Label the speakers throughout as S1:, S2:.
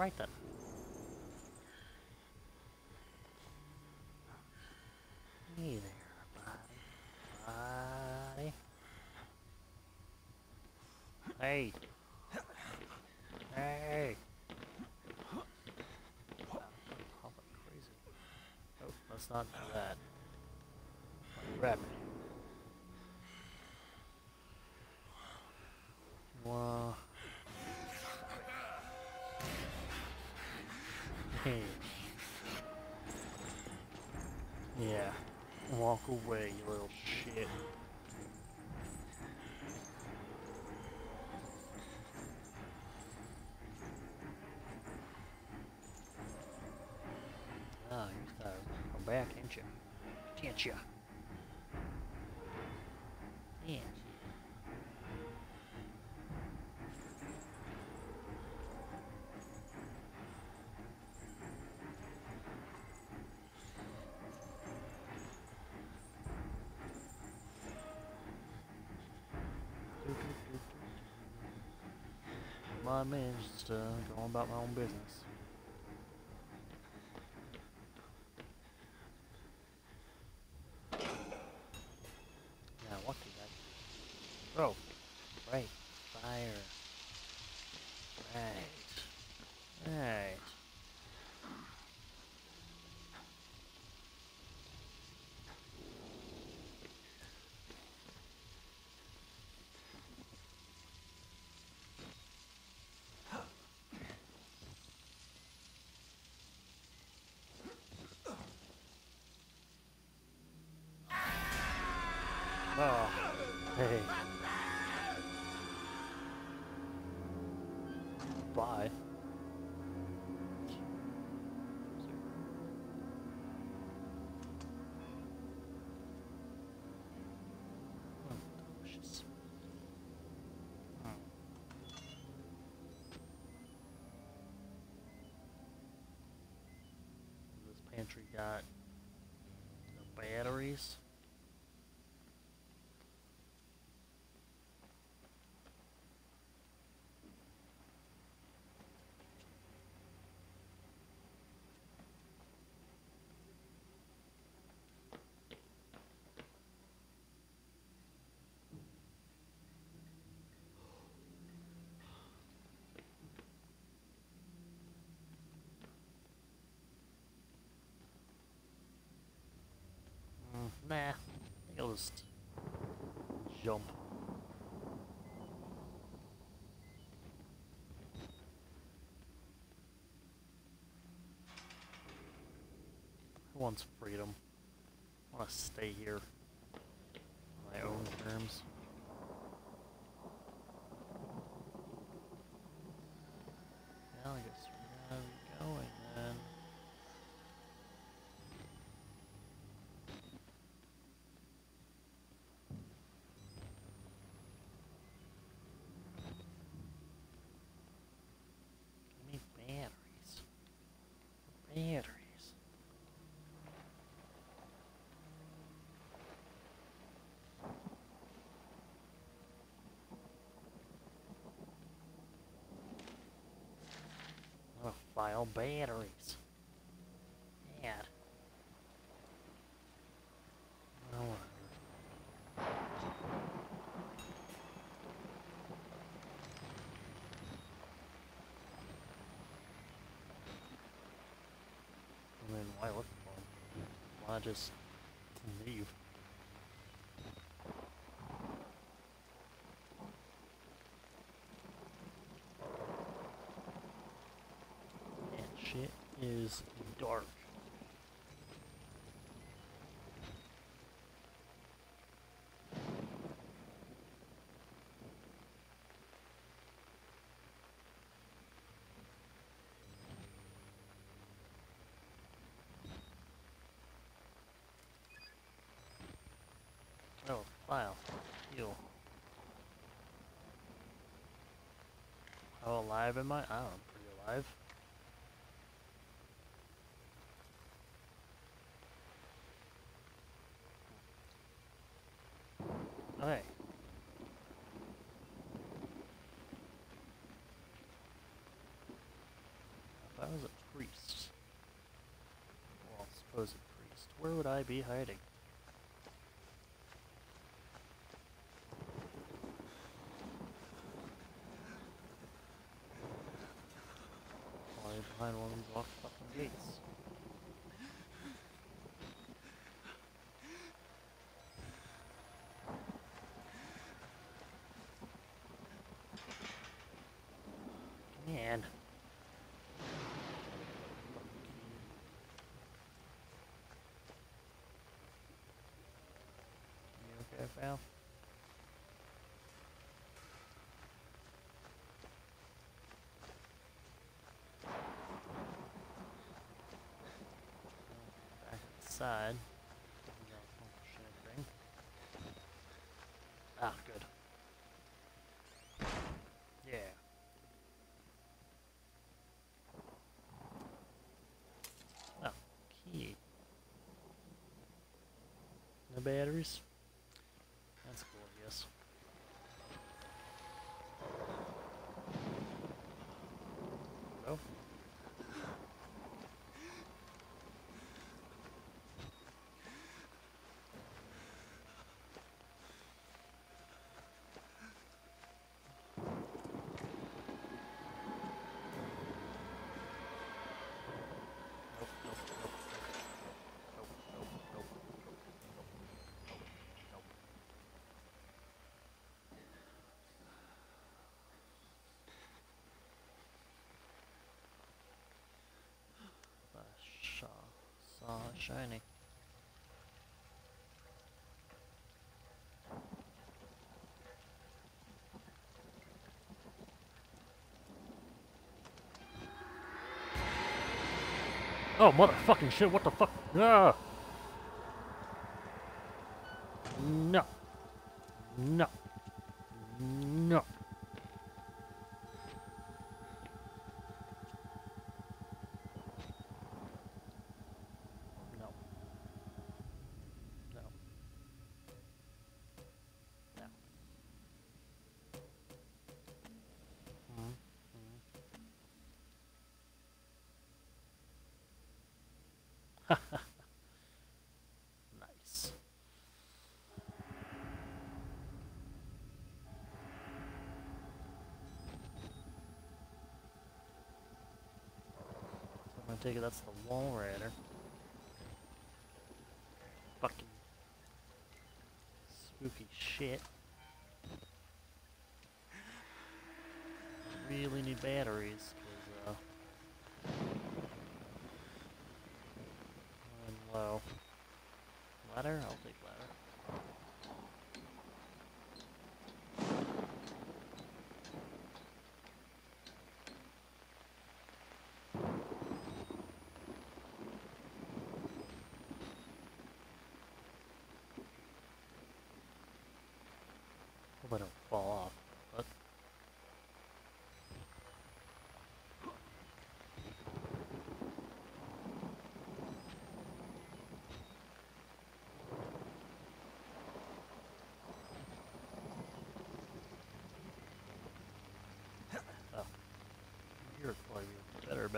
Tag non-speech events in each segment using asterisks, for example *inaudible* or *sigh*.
S1: Alright then. Hey there, buddy. Hey. Hey. Like crazy. Oh, let's not do that. Grab away, you little shit. Ah, you're back, ain't you? Can't you? Yeah. My man, just uh, going about my own business. Now, what did I Oh, Pantry got the batteries. I'll jump. Who wants freedom? I want to stay here on my own terms. Well, I guess we're gonna be going then. Give me batteries. Batteries. Oh, file batteries. Bad. No wonder. I mean, why look for them? Why just leave? And shit is dark. Oh, file. Heal. How alive am I? I don't know, pretty alive. a priest, where would I be hiding? Pal? Back inside. Ah, good. Yeah. Oh, key. No batteries? Shiny. Oh, motherfucking shit, what the fuck? Ah! Nice. So I'm gonna take it that's the Walrider. Fucking spooky shit. Really need batteries, cause uh I'm low. Ladder? I'll take ladder. Hope I don't fall off, but Oh. Here would probably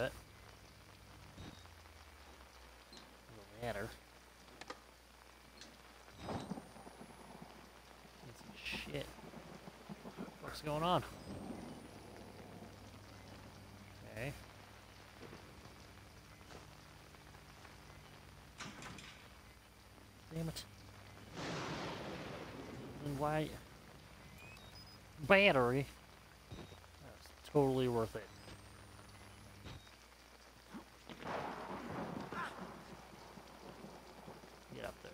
S1: bet. The ladder. Shit. What's going on? Okay. Damn it. And why? Battery. That's totally worth it. Get up there.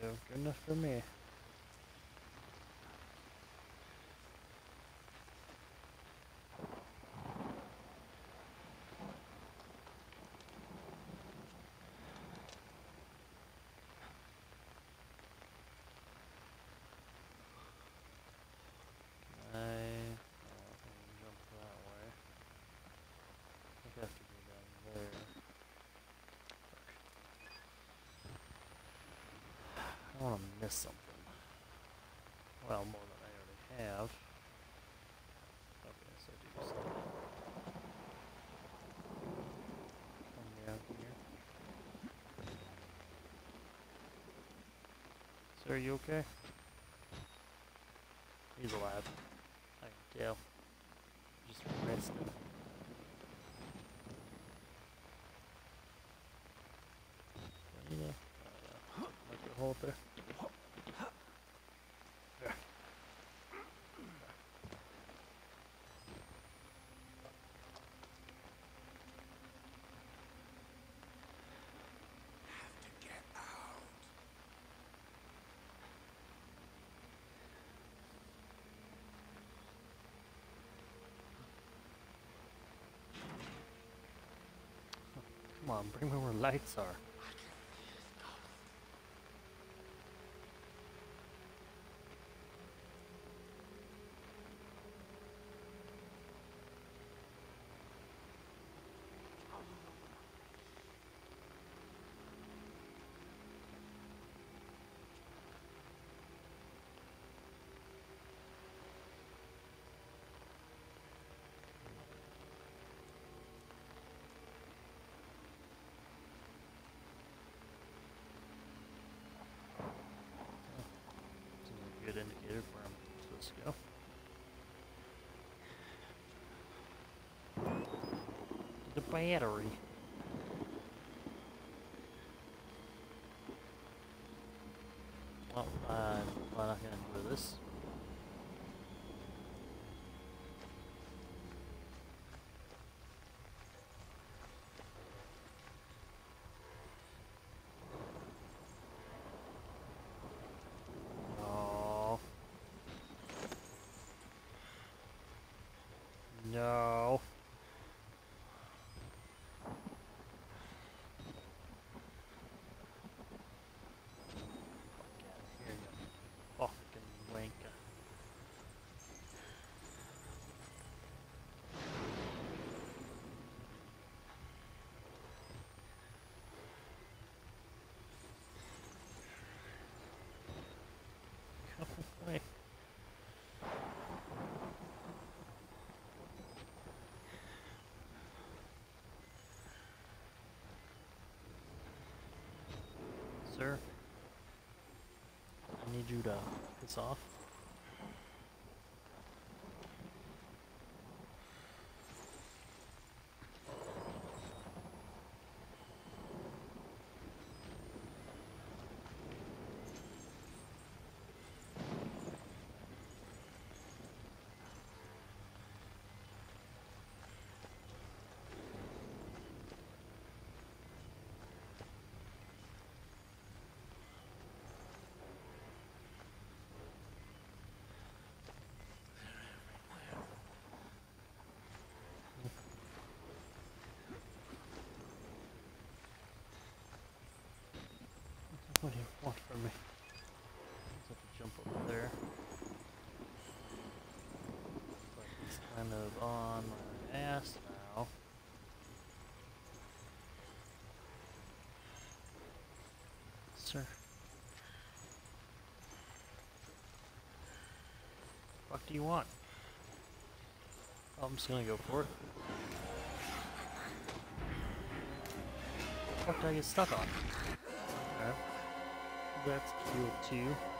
S1: There we go. Good enough for me. I, oh, I can jump that way. I think I have to go down want to miss something. Well, more than I already have. Okay, so. Sir, are you okay? He's alive. I can tell. Just resting. You know, uh, *gasps* like the hole there. There. Come on, bring me where lights are. Seems like a good indicator for go. The battery. Well, I'm probably not gonna do this. No. No. Here you fucking wanker. Go away. Sir, I need you to piss off. What do you want from me? Just have to jump over there. But he's kind of on my ass now. Sir. What do you want? I'm just gonna go for it. What did I get stuck on? That's cute too.